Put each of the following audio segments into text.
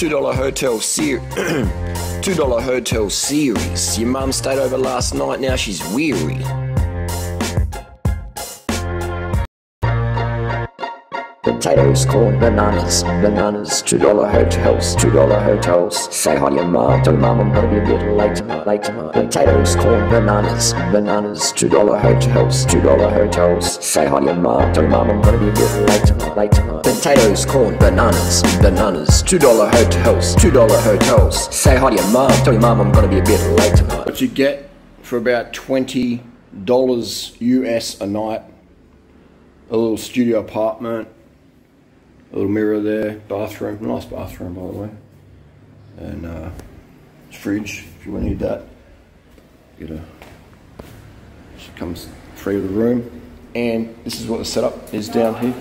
$2 hotel series. $2 hotel series. Your mum stayed over last night, now she's weary. Potatoes, corn, bananas, bananas, two dollar hotels, two dollar hotels. Say hi to mom, tell your mom I'm gonna be a bit late tonight, late tonight. Potatoes, corn, bananas, bananas, two dollar hotels, two dollar hotels. Say hi to mom, tell your mom I'm gonna be a bit late tonight, late tonight. Potatoes, corn, bananas, bananas, two dollar hotels, two dollar hotels. Say hi to mom, tell your mom I'm gonna be a bit late tonight. What you get for about twenty dollars US a night. A little studio apartment, little mirror there, bathroom, nice bathroom by the way, and uh, fridge if you want to need that. Get a. She comes free of the room, and this is what the setup is down here.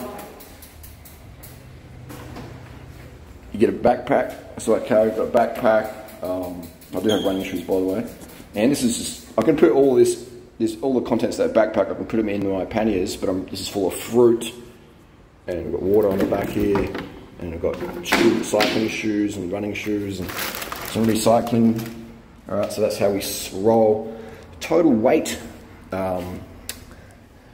You get a backpack, so I carry a backpack. Um, I do have running shoes by the way, and this is just I can put all this this all the contents of that backpack. I can put them in my panniers, but I'm, this is full of fruit, and I've got water on the back here, and I've got shoe, cycling shoes and running shoes and some recycling. All right, so that's how we roll. Total weight. Um,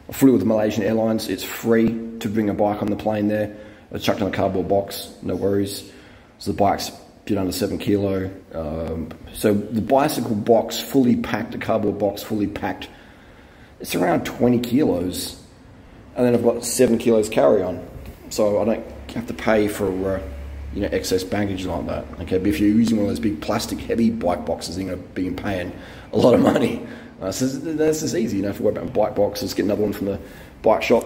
I flew with the Malaysian Airlines. It's free to bring a bike on the plane there. I chucked in a cardboard box, no worries. So the bike's bit under seven kilo. Um, so the bicycle box fully packed, the cardboard box fully packed, it's around 20 kilos. And then I've got seven kilos carry on. So I don't have to pay for, uh, you know, excess baggage like that. Okay, but if you're using one of those big plastic heavy bike boxes, you're going to be paying a lot of money. Uh, so that's just easy, you know, if worry about bike boxes, get another one from the bike shop,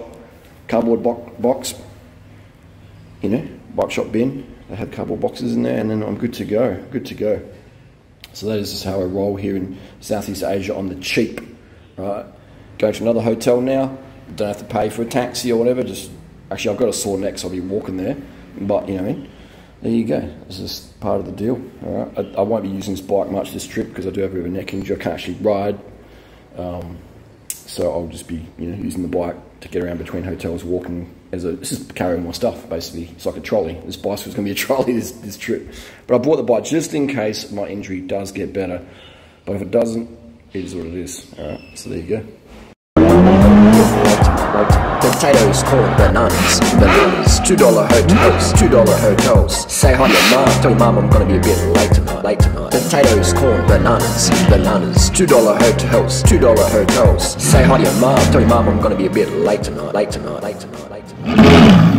cardboard bo box, you know, bike shop bin. They have cardboard boxes in there, and then I'm good to go. Good to go. So that is just how I roll here in Southeast Asia on the cheap. Right, going to another hotel now. Don't have to pay for a taxi or whatever. Just actually, I've got a sore neck, so I'll be walking there. But you know, I mean, there you go. This is part of the deal. All right, I, I won't be using this bike much this trip because I do have a bit of a neck injury. I can't actually ride. Um, so I'll just be, you know, using the bike to get around between hotels, walking as a, is carrying more stuff, basically. It's like a trolley. This bicycle is going to be a trolley this, this trip. But I bought the bike just in case my injury does get better. But if it doesn't, it is what it is. All right, so there you go. Corn, bananas, bananas, two dollar hotels, two dollar hotels. Say hi to your mom, tell your mom I'm gonna be a bit late tonight, late tonight. Potatoes, corn, bananas, bananas, two dollar hotels, two dollar hotels. Say hi to your mom, tell your mom I'm gonna be a bit late tonight, late tonight, late tonight, late tonight.